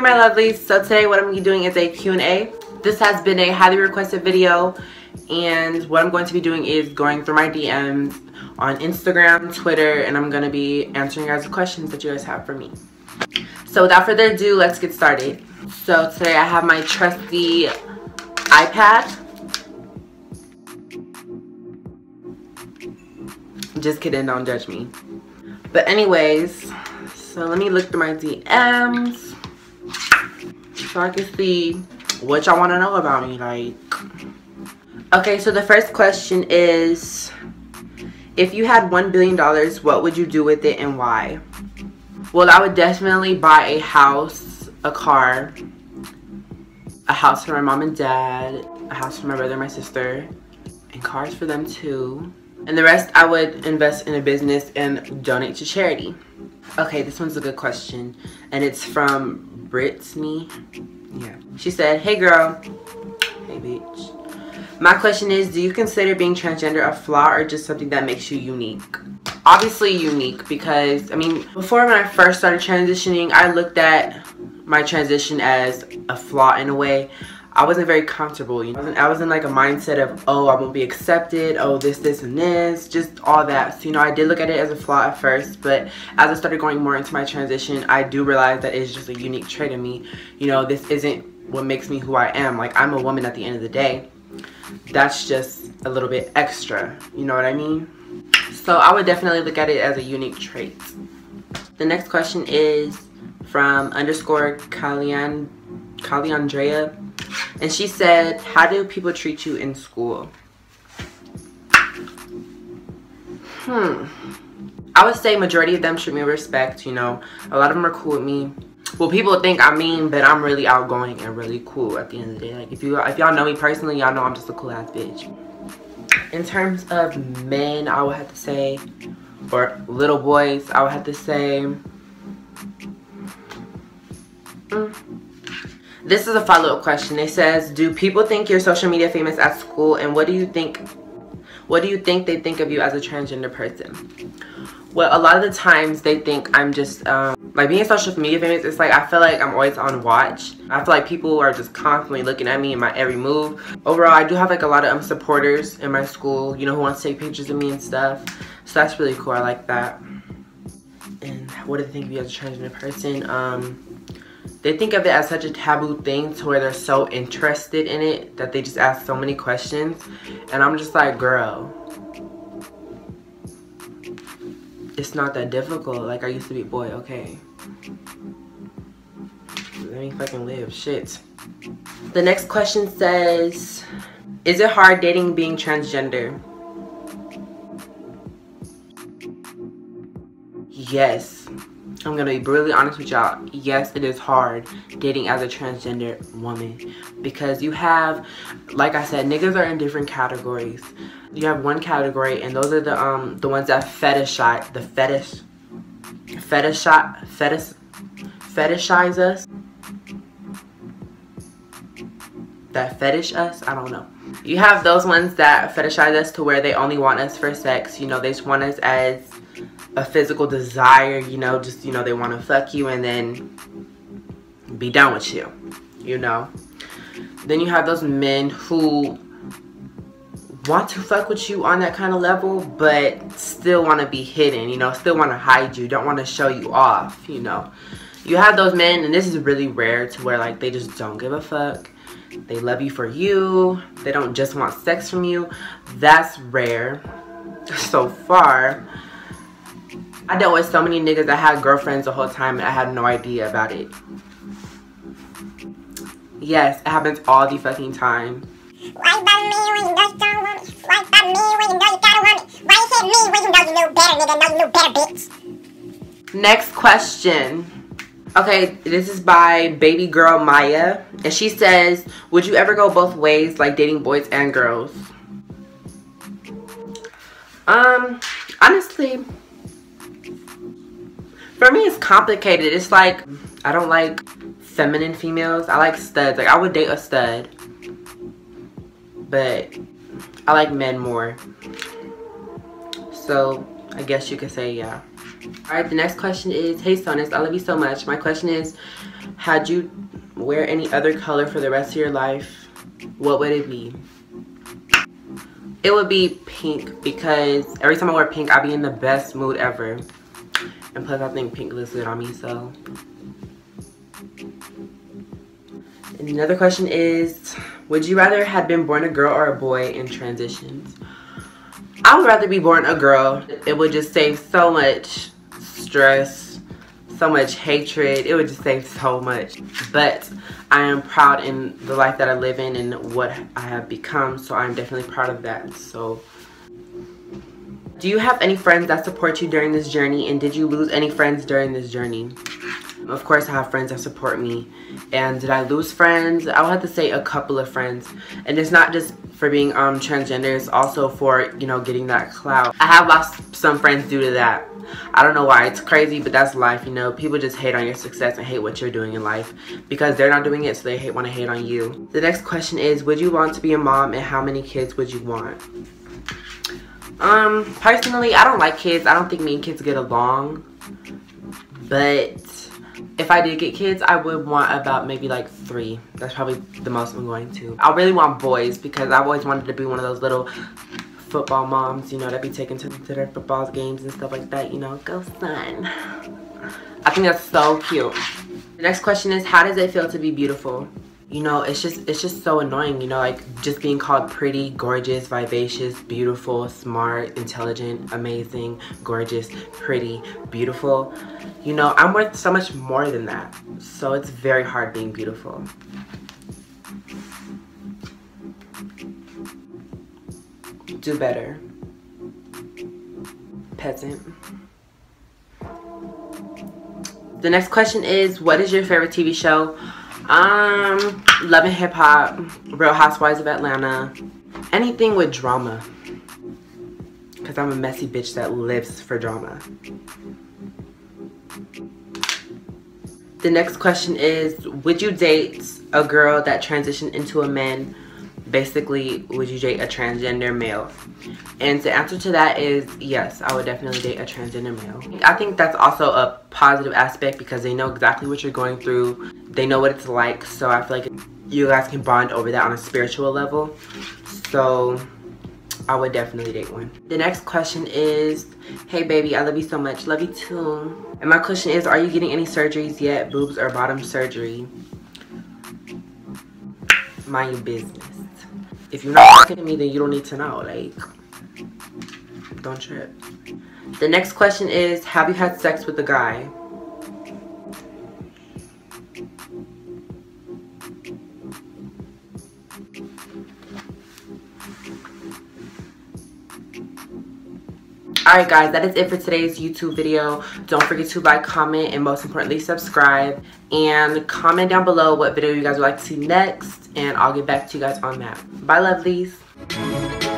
here my lovelies. So today what i'm gonna be doing is a q&a this has been a highly requested video and what i'm going to be doing is going through my dms on instagram twitter and i'm going to be answering guys questions that you guys have for me. So without further ado let's get started. So today i have my trusty ipad. Just kidding don't judge me. But anyways so let me look through my DMs so I can see what y'all want to know about me. Like, okay, so the first question is, if you had $1 billion, what would you do with it and why? Well, I would definitely buy a house, a car, a house for my mom and dad, a house for my brother and my sister, and cars for them too. And the rest I would invest in a business and donate to charity. Okay, this one's a good question. And it's from Brittany. Yeah. She said, hey girl. Hey bitch. My question is, do you consider being transgender a flaw or just something that makes you unique? Obviously unique because, I mean, before when I first started transitioning, I looked at my transition as a flaw in a way. I wasn't very comfortable. You know? I was in like a mindset of, oh, I won't be accepted. Oh, this, this, and this. Just all that. So, you know, I did look at it as a flaw at first. But as I started going more into my transition, I do realize that it's just a unique trait in me. You know, this isn't what makes me who I am. Like, I'm a woman at the end of the day. That's just a little bit extra. You know what I mean? So I would definitely look at it as a unique trait. The next question is from underscore Kalian, Kaliandrea and she said, how do people treat you in school? Hmm. I would say majority of them treat me with respect, you know. A lot of them are cool with me. Well, people think I'm mean, but I'm really outgoing and really cool at the end of the day. Like, if you if y'all know me personally, y'all know I'm just a cool-ass bitch. In terms of men, I would have to say, or little boys, I would have to say, mm, this is a follow-up question. It says, do people think you're social media famous at school and what do you think what do you think they think of you as a transgender person? Well, a lot of the times they think I'm just um, like being social media famous. It's like I feel like I'm always on watch. I feel like people are just constantly looking at me and my every move. Overall, I do have like a lot of um, supporters in my school, you know, who want to take pictures of me and stuff. So that's really cool. I like that. And what do they think of you as a transgender person? Um, they think of it as such a taboo thing to where they're so interested in it that they just ask so many questions. And I'm just like, girl, it's not that difficult. Like I used to be, boy, okay. Let me fucking live, shit. The next question says, is it hard dating being transgender? Yes. I'm gonna be brutally honest with y'all. Yes, it is hard dating as a transgender woman because you have, like I said, niggas are in different categories. You have one category, and those are the um the ones that fetishize the fetish, fetish, fetish, fetishize us. That fetish us. I don't know. You have those ones that fetishize us to where they only want us for sex. You know, they just want us as a physical desire, you know, just, you know, they want to fuck you and then be done with you, you know. Then you have those men who want to fuck with you on that kind of level, but still want to be hidden, you know, still want to hide you, don't want to show you off, you know. You have those men, and this is really rare to where, like, they just don't give a fuck. They love you for you. They don't just want sex from you. That's rare so far. I dealt with so many niggas that had girlfriends the whole time and I had no idea about it. Yes, it happens all the fucking time. Why about me when you know you don't want? Why about me when you know you gotta want? Why you hit me when you know you know better, nigga? Know you know better, bitch. Next question. Okay, this is by baby girl Maya. And she says, would you ever go both ways, like dating boys and girls? Um, honestly, for me, it's complicated. It's like, I don't like feminine females. I like studs. Like, I would date a stud. But I like men more. So, I guess you could say yeah. Alright, the next question is, Hey Sonnis, I love you so much. My question is, had you wear any other color for the rest of your life, what would it be? It would be pink because every time I wear pink, I'll be in the best mood ever. And plus, I think pink looks good on me, so. Another question is, would you rather have been born a girl or a boy in transitions? I would rather be born a girl. It would just save so much stress, so much hatred. It would just save so much. But I am proud in the life that I live in and what I have become. So I'm definitely proud of that. So do you have any friends that support you during this journey? And did you lose any friends during this journey? Of course, I have friends that support me. And did I lose friends? I would have to say a couple of friends. And it's not just for being um, transgender, it's also for, you know, getting that clout. I have lost some friends due to that. I don't know why. It's crazy, but that's life, you know. People just hate on your success and hate what you're doing in life because they're not doing it, so they hate want to hate on you. The next question is, would you want to be a mom and how many kids would you want? Um, personally, I don't like kids. I don't think me and kids get along. But if I did get kids, I would want about maybe like three. That's probably the most I'm going to. I really want boys because I've always wanted to be one of those little football moms, you know, that be taken to, to their football games and stuff like that, you know. Go son. I think that's so cute. The next question is, how does it feel to be beautiful? You know it's just it's just so annoying you know like just being called pretty gorgeous vivacious beautiful smart intelligent amazing gorgeous pretty beautiful. You know i'm worth so much more than that. So it's very hard being beautiful. Do better. Peasant. The next question is what is your favorite tv show um, Love and Hip Hop, Real Housewives of Atlanta, anything with drama. Because I'm a messy bitch that lives for drama. The next question is, would you date a girl that transitioned into a man basically would you date a transgender male? And the answer to that is yes i would definitely date a transgender male. I think that's also a positive aspect because they know exactly what you're going through. They know what it's like. So i feel like you guys can bond over that on a spiritual level. So i would definitely date one. The next question is hey baby i love you so much. Love you too. And my question is are you getting any surgeries yet? Boobs or bottom surgery? Mind your business if you're not talking to me, then you don't need to know. Like, don't trip. The next question is, have you had sex with a guy? Alright guys, that is it for today's YouTube video. Don't forget to like, comment, and most importantly, subscribe. And comment down below what video you guys would like to see next. And I'll get back to you guys on that. Bye, lovelies.